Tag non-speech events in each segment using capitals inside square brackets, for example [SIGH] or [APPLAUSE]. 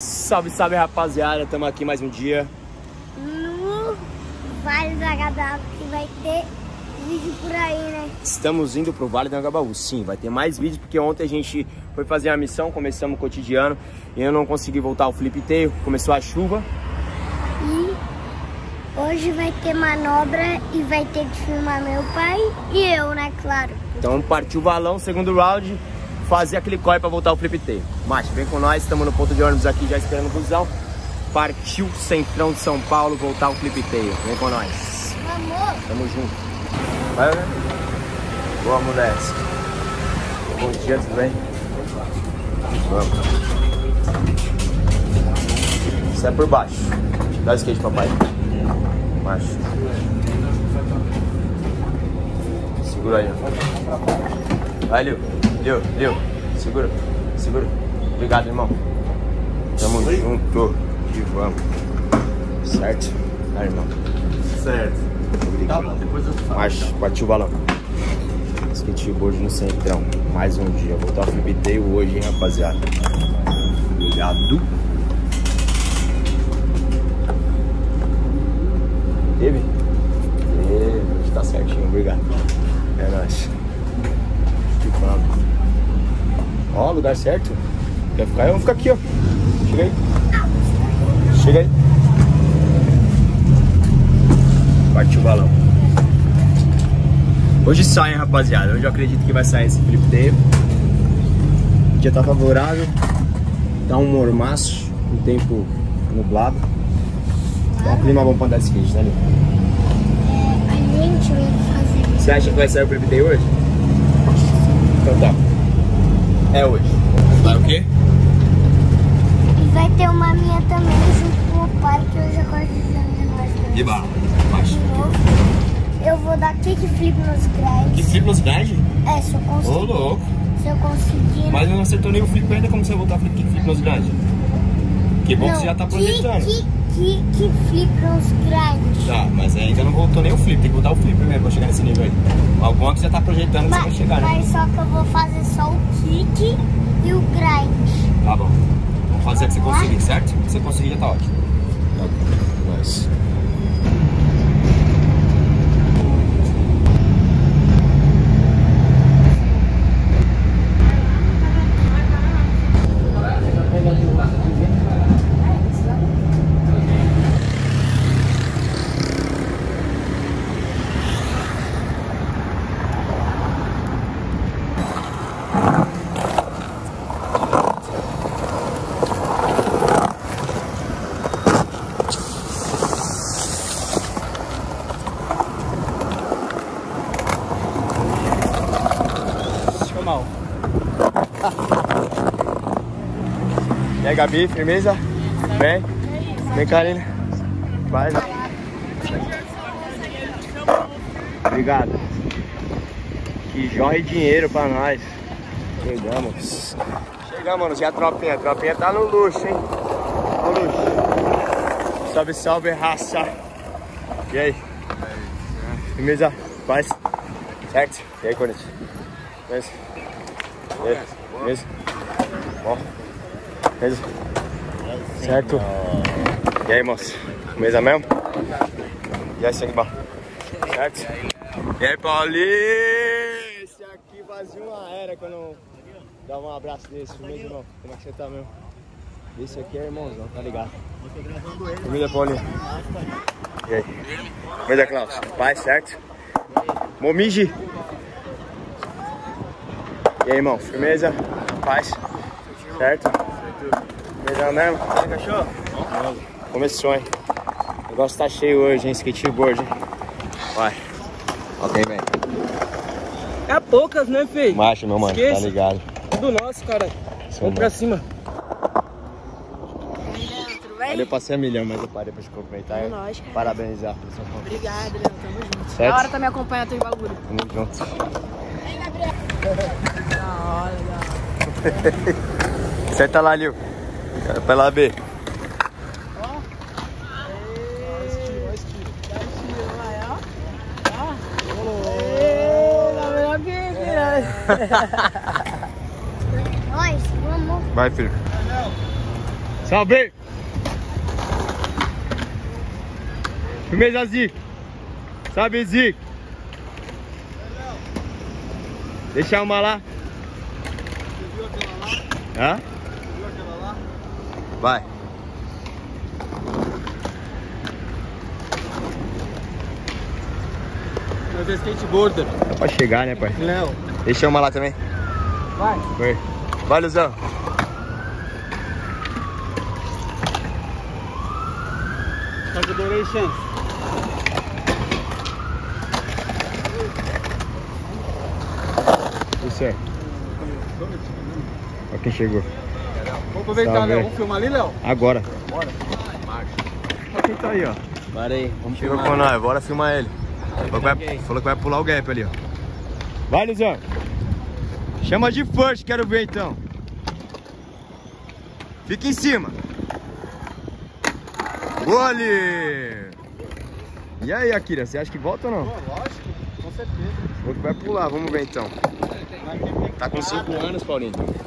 Salve, salve rapaziada, estamos aqui mais um dia. No Vale da Gadabu que vai ter vídeo por aí, né? Estamos indo pro Vale do Angabaú. Sim, vai ter mais vídeos porque ontem a gente foi fazer a missão, começamos o cotidiano e eu não consegui voltar ao flip tail, começou a chuva. E hoje vai ter manobra e vai ter que filmar meu pai e eu, né, claro. Então partiu o valão, segundo round, fazer aquele corre para voltar ao flip tail. Macho, vem com nós, estamos no ponto de ônibus aqui já esperando o busão. Partiu centrão de São Paulo voltar ao flip tail. Vem com nós. Amor, Tamo junto. Vai, né? Boa, moleque. Bom dia, tudo bem? Vamos. Sai por baixo. Dá o skate, papai. Macho. Segura aí. ó. Liu, Liu. Segura. Segura. Obrigado, irmão. Tamo junto. E vamos. Certo? Vai, irmão. Certo. Tá bom, depois eu falo. Mas bati o balão. Skateboard no centrão. Mais um dia. Vou flip tail hoje, hein, rapaziada. Obrigado. Teve? Teve. Hoje tá certinho. Obrigado. É nóis. Que vamos. Ó, lugar certo. Quer ficar? Vamos ficar aqui, ó. Chega aí. Chega aí. Partiu o balão. Hoje sai, hein, rapaziada. Hoje eu acredito que vai sair esse flip. O dia tá favorável. Tá um mormaço. Um tempo nublado. Tá um clima bom pra andar skate, né, Lio? é, Você acha que vai sair o flip hoje? Então tá. É hoje. Vai o quê? E vai ter uma minha também junto com o pai, que hoje acorda de. De novo. Eu vou dar kickflip nos grinds. flip nos grande? É, se eu conseguir. louco. Se eu conseguir. Mas não acertou nem o flip ainda, como você vai voltar flip, flip nos grandes? Que bom que Não, você já tá projetando. Kick, kickflip nos grinds. Tá, mas ainda não voltou nem o flip, tem que voltar o flip primeiro pra chegar nesse nível aí. Alguma que você já tá projetando que você vai Mas, chegar, né? mas só que eu vou fazer só o kick e o grind. Tá bom. Vamos fazer o que você conseguir, certo? Se você conseguir já tá ótimo. Tá bom. Mas... Ficou mal. E aí, Gabi, firmeza? Vem. Vem, Karina. Vai. Obrigado. Que jorre dinheiro pra nós. Chegamos. Chegamos, e a tropinha? A tropinha tá no luxo, hein? No luxo. Salve, salve, raça. E aí? Firmeza? Paz? Certo? E aí, Corinthians? Beleza? Beleza? Bom? Beleza? Certo? E aí, moço? Mesa mesmo? E aí, sangue bom? Certo? E aí, Paulinho? Esse aqui fazia uma era quando eu dava um abraço desse. Firmeza, irmão? Como é que você tá mesmo? Esse aqui é irmãozão, tá ligado? Comida, Paulinho. E aí? Comida, Klaus? Paz, certo? Momiji? E aí, irmão? Firmeza? Paz? Certo? Firmeza mesmo? Você cachorro? Começou, hein? O negócio tá cheio hoje, hein? Skateboard, hein? Vai. Ok, vem. É poucas, né, Fê? Macho, meu mano, tá Esqueça. ligado? Tudo nosso, cara. Seu Vamos pra cima. Olha, eu passei a milhão, mas eu parei pra te cumprimentar. e Nós, cara. Parabenizar pelo seu convite. Obrigada, Léo. Tamo junto. Certo? Da hora também acompanhar teus bagulho. Tamo junto. Da hora, da hora. Senta lá, Lil. Pra lá vamos. Vai, filho. Salve! Firmeza, Zico. Salve, Zico. Deixa uma lá. Hã? Vai. Mas é skateboarder. Pra chegar, né, pai? Léo. Deixa uma lá também. Vai. Foi. Vai, Luzão. Consideration. Você. Ó quem chegou. Vamos aproveitar. Léo. Vamos filmar ali, Léo? Agora. Bora. Ó quem tá aí, ó. Para aí. Vamos Chegou com nós, bora filmar ele. Falou que, vai, falou que vai pular o gap ali, ó. Vai, Luzão. Chama de first, quero ver então. Fica em cima. Gole! E aí, Akira, você acha que volta ou não? Lógico, com certeza. Falou que vai pular, vamos ver então. Tá com 5 anos, Paulinho. Vamos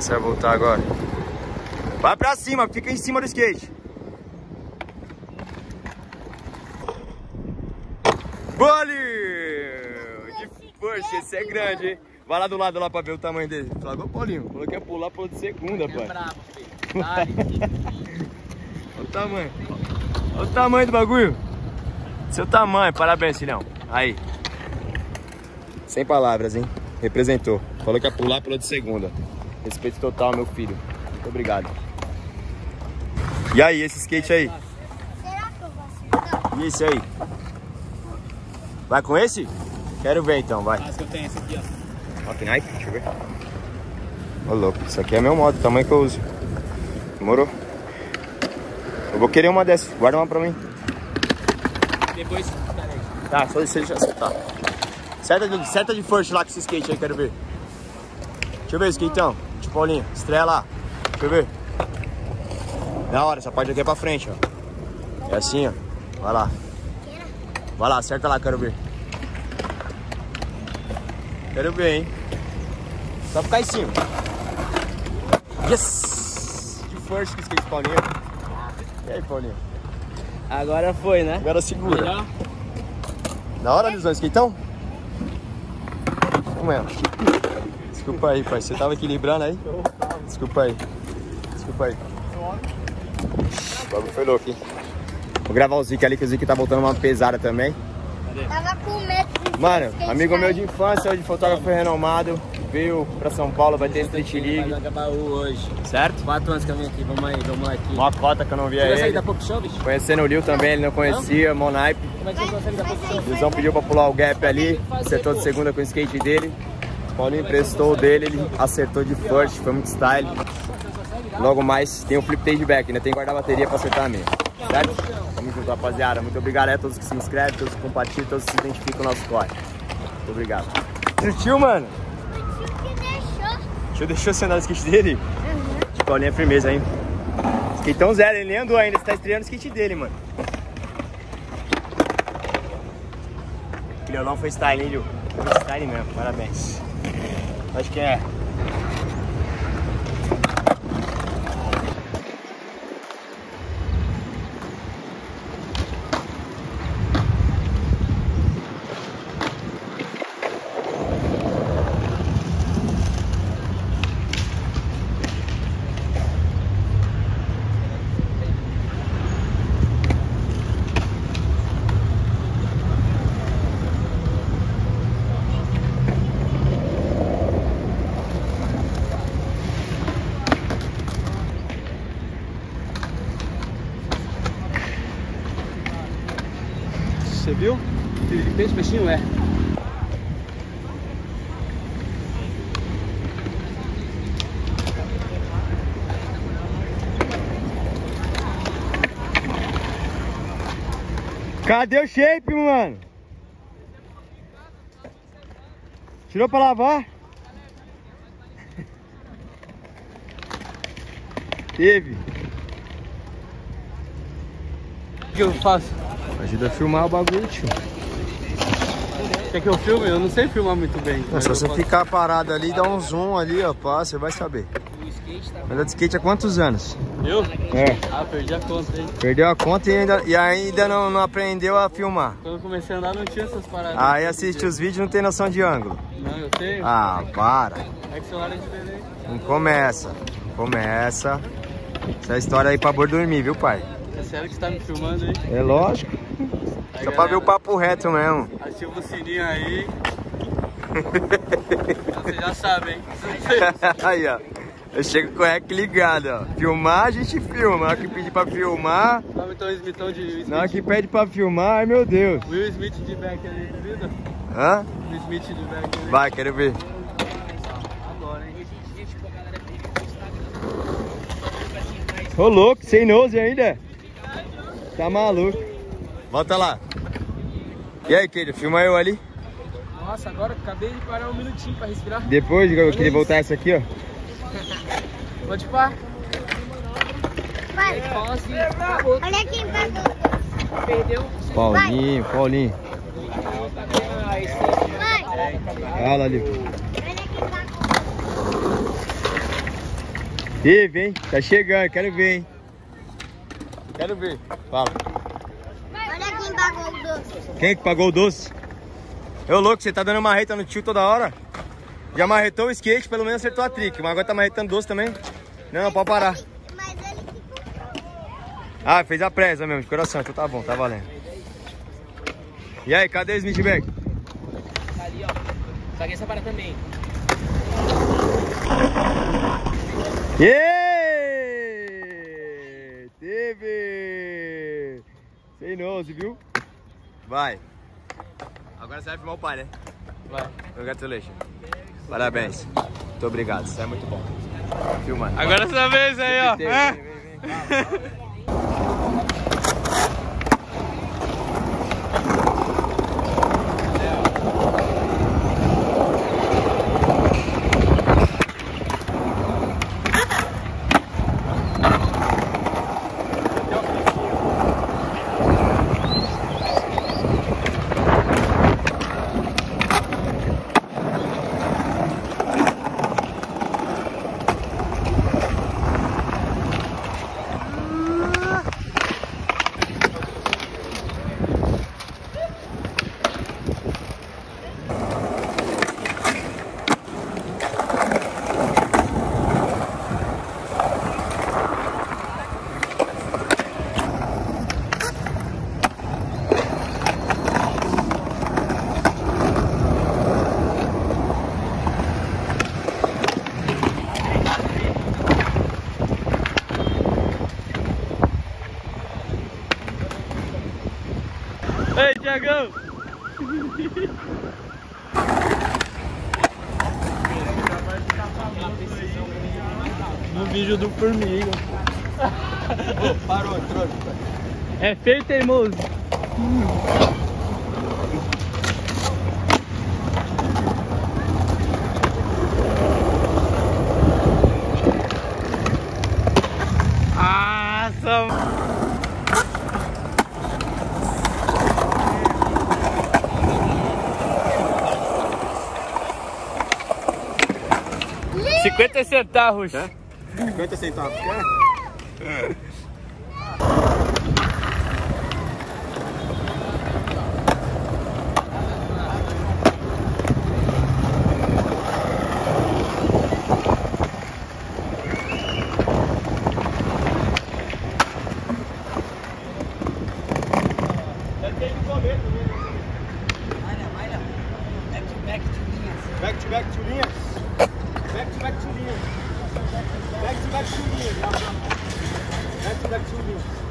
ver se vai voltar agora. Vai pra cima, fica em cima do skate. Gole! De força, esse é grande, hein? Vai lá do lado lá pra ver o tamanho dele. Flagou, Paulinho. Falou que ia pular pro de segunda, pai. brabo, filho. [LAUGHS] Olha o tamanho. Olha o tamanho do bagulho. Seu tamanho, parabéns, filhão. Aí. Sem palavras, hein? Representou. Falou que ia pular pela de segunda. Respeito total, meu filho. Muito obrigado. E aí, esse skate aí? Será que eu vou acertar? E esse aí? Vai com esse? Quero ver então, vai. Acho que eu tenho esse aqui, ó. Nike? Deixa eu ver. Ô, louco. Isso aqui é meu modo, o tamanho que eu uso. Demorou? Eu vou querer uma dessas. Guarda uma pra mim. Depois. Tá, só deixa eu acertar. Seta de, seta de força lá com esse skate aí, quero ver. Deixa eu ver o skateão. Paulinho, estreia lá. Deixa eu ver. Da hora, essa parte aqui é pra frente, ó. É assim, ó. Vai lá. Vai lá, acerta lá, quero ver. Quero ver, hein. Só ficar em cima. Yes! De força que skate, Paulinho. E aí, Paulinho? Agora foi, né? Agora segura. Melhor? Da hora, Lisão, skateão? Como é? Desculpa aí, pai. Você tava equilibrando aí? Desculpa aí. Desculpa aí. O bagulho foi louco, hein? Vou gravar o Zico ali, que o Zico tá voltando uma pesada também. Tava com medo de Mano, amigo meu de infância, de fotógrafo renomado, veio pra São Paulo, vai ter Street League, hoje. certo? Quatro anos que eu vim aqui. Vamos aí, vamos lá aqui. Uma cota que eu não via Você vai sair ele. da Pop Show, bicho? Conhecendo o Lil também, ele não conhecia, Monaipe. Como é que você vai sair da Pop Show? O Luzão pediu pra pular o gap ali, acertou de segunda com o skate dele. O Paulinho emprestou o dele, ele acertou de first, foi muito style. Logo mais tem o flip page back, ainda tem guardar bateria pra acertar a minha. Certo? Tamo junto, rapaziada. Muito obrigado a todos que se inscrevem, todos que compartilham, todos que se identificam com o nosso corre. Muito obrigado. Curtiu, mano? O tio que deixou. Deixa eu deixar você andar no skate dele. De Paulinho é firmeza, hein? Skateão zero, ele nem andou ainda, você tá estreando o skate dele, mano. Aquele não foi style, hein, Lil? Foi style mesmo, parabéns. Acho que é. Você viu? É. Cadê o shape, mano? Tirou pra lavar? [LAUGHS] Teve. O que eu faço? Ajuda a filmar o bagulho, tio. Quer que eu filme? Eu não sei filmar muito bem. É só eu você posso- ficar parado ali, dar um zoom ali, ó, pá, você vai saber. Anda de skate há quantos anos? Eu? É. Ah, perdi a conta aí. Perdeu a conta e ainda, e ainda não, não aprendeu a filmar. Quando eu comecei a andar não tinha essas paradas. Aí assiste os vídeos e não tem noção de ângulo. Não, eu tenho. Ah, para. É que o celular é diferente. Não começa. Não começa. Essa história aí pra bor dormir, viu, pai? É sério que você tá me filmando aí? É lógico. Aí, Só pra ver o galera, papo reto mesmo. Ativa o sininho aí. [LAUGHS] Você já sabe, hein? [LAUGHS] aí, ó. Eu chego com o rec ligado, ó. Filmar, a gente filma. Na hora que pedir pra filmar, Sabe então Smithão de Will Smith? na hora que pede pra filmar, ai meu Deus. Will Smith de back ali, vida? Hã? Will Smith de back ali. Vai, quero ver. Agora, hein? Ô louco, sem nose ainda? Tá maluco. Volta lá. E aí, querido, filma eu ali. Nossa, agora acabei de parar um minutinho pra respirar. Depois eu queria voltar essa aqui, ó. [LAUGHS] Pode pá. Vai. Nossa, acabou. Olha quem pagou. Perdeu. Paulinho, Paulinho. Vai. Fala ali. Ih, vem, tá chegando, quero ver, hein. Quero ver. Fala. Olha quem pagou o doce. Quem que pagou o doce? Ô louco, você tá dando marreta no tio toda hora? Já marretou o skate, pelo menos acertou a trick, mas agora tá marretando doce também? Não, não, pode parar. Ah, fez a presa mesmo, de coração, então tá bom, tá valendo. E aí, cadê o Smith Bag? Tá ali, ó. Paguei essa parada também. Yeah! Teve! Sem nose, viu? Vai. Agora você vai filmar o pai, né? Vai. Congratulations. Parabéns. Muito obrigado, isso é muito bom. Filmando. Agora é sua vez aí, ó. Vem, É? vem, vem, vem. Ei, Tiagão! No Formiga. Parou, entrou. É feio teimoso. Nossa! Cinquenta centavos. 50 centavos. Back to back to linhas. Back to back to linhas. Back to back to linhas. Back to back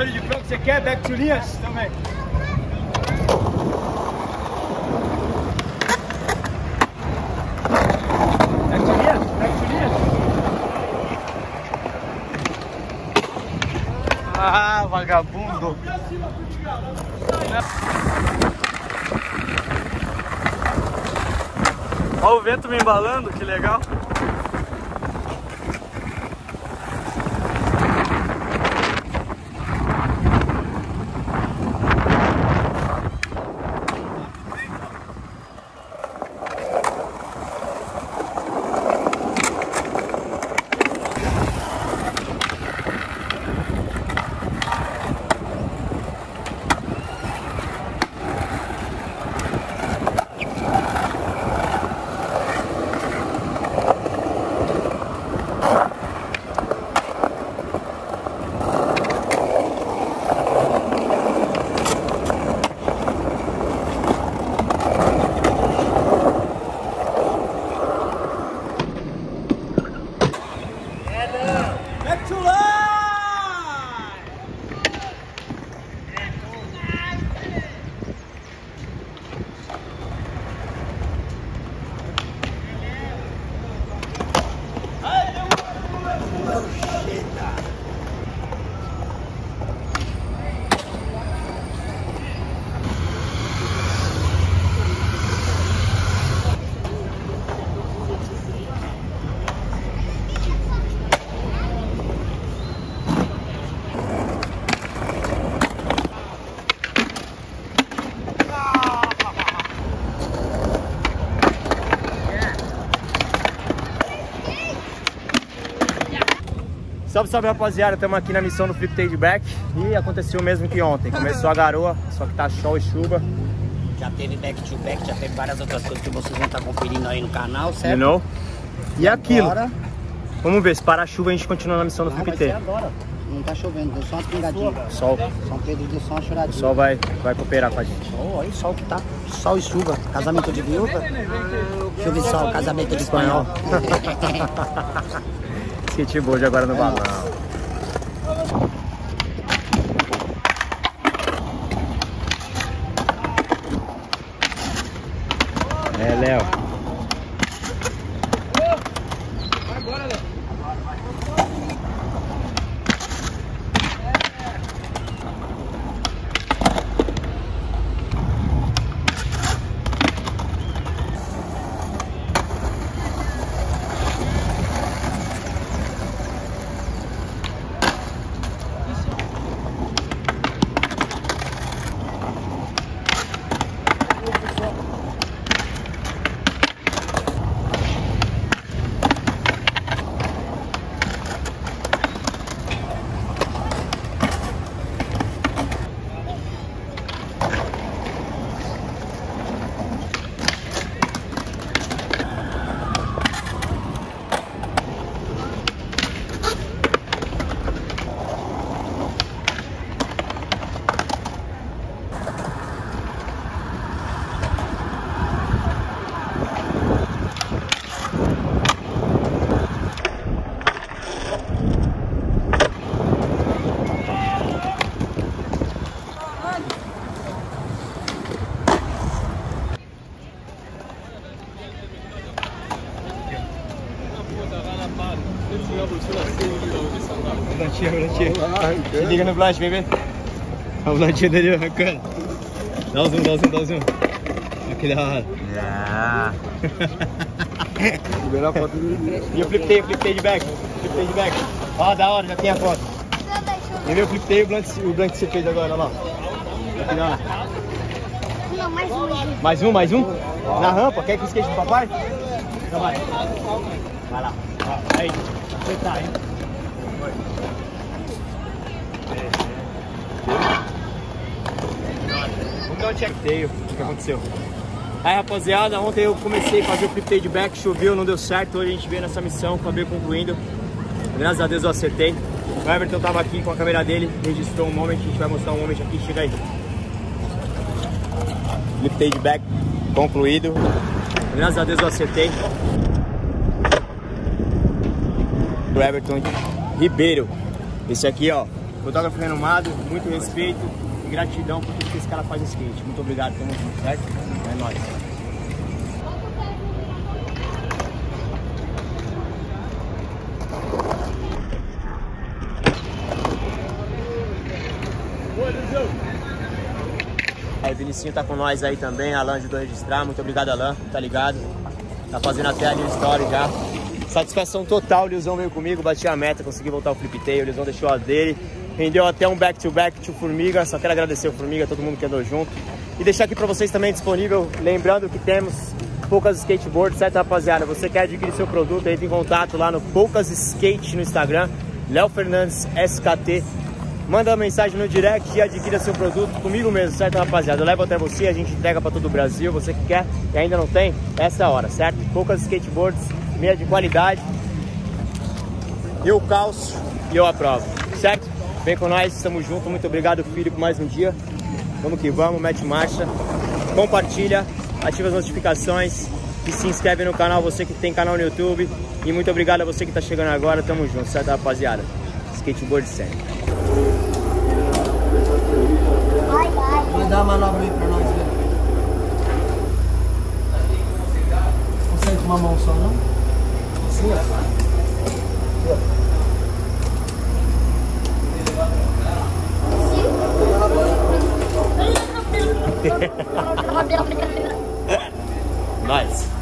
Franco, você quer? Back to linhas também. Back to linhas, linhas. Ah, vagabundo. Olha o vento me embalando, que legal. Back to line. Salve, salve rapaziada, estamos aqui na missão do Flip Take Back e aconteceu o mesmo que ontem. Começou a garoa, só que tá sol e chuva, Já teve back to back, já teve várias outras coisas que vocês vão estar conferindo aí no canal, you certo? know? E aquilo, Agora, vamos ver, se parar a chuva a gente continua na missão do ah, Flip Take. agora. Não tá chovendo, deu só uma pingadinha. Sol, São Pedro deu só uma o choradinha. sol vai, vai cooperar com a gente. Oh, olha o sol que tá. Sol e chuva. Casamento de viúva. Chuva e sol, casamento de espanhol. [LAUGHS] Skateboard agora no balão. É, Léo. Se liga no volante, vem ver. A volantinha dele arrancando. Dá um zoom, dá um zoom, dá um zoom. Aqui da hora. Primeira foto do E o flip tail, flip tail de back. Flip tail de back. Ó, da hora, já tem a foto. E vê o flip tail e o blunt, o blunt que você fez agora, olha lá. Aqui da hora. Não, mais um. Mais um, mais um? Na rampa, quer que skate do papai? Então vai. Vai lá. Ó, Aí, você tá, hein? Dar um check tail, o que aconteceu. Aí rapaziada, ontem eu comecei a fazer o flip tail de back, choveu, não deu certo, hoje a gente veio nessa missão, acabei concluindo. Graças a Deus eu acertei. O Everton tava aqui com a câmera dele, registrou um moment, a gente vai mostrar um moment aqui, chega aí. Flip tail de back concluído. Graças a Deus eu acertei. Do Everton Ribeiro. Esse aqui, ó, Fotógrafo renomado, muito respeito gratidão por tudo que esse cara faz no skate. Muito obrigado, tamo junto, certo? É nóis. Aí, Vinicinho tá com nós aí também, Alan ajudou a registrar, muito obrigado Alan, tá ligado? Tá fazendo até ali o story já. Satisfação total, o veio comigo, bati a meta, consegui voltar o flip tail, o Lilzão deixou a dele. Rendeu até um back-to-back -back to Formiga, só quero agradecer o Formiga, todo mundo que andou junto. E deixar aqui pra vocês também disponível, lembrando que temos Poucas Skateboards, certo rapaziada? Você quer adquirir seu produto, entre em contato lá no Poucas Skate no Instagram, Léo Fernandes SKT. Manda uma mensagem no direct e adquira seu produto comigo mesmo, certo rapaziada? Eu levo até você, a gente entrega pra todo o Brasil, você que quer e ainda não tem, essa é a hora, certo? Poucas Skateboards, meia de qualidade. Eu calço e eu aprovo, certo? Vem com nós, estamos juntos. Muito obrigado, filho, por mais um dia. Vamos que vamos, mete marcha. Compartilha, ativa as notificações e se inscreve no canal, você que tem canal no YouTube. E muito obrigado a você que está chegando agora. Tamo junto, certo, rapaziada? Skateboard sempre. Vai dar uma manobra aí pra nós ver. Consegue com uma mão só, não? Assim, ó. [LAUGHS] nice.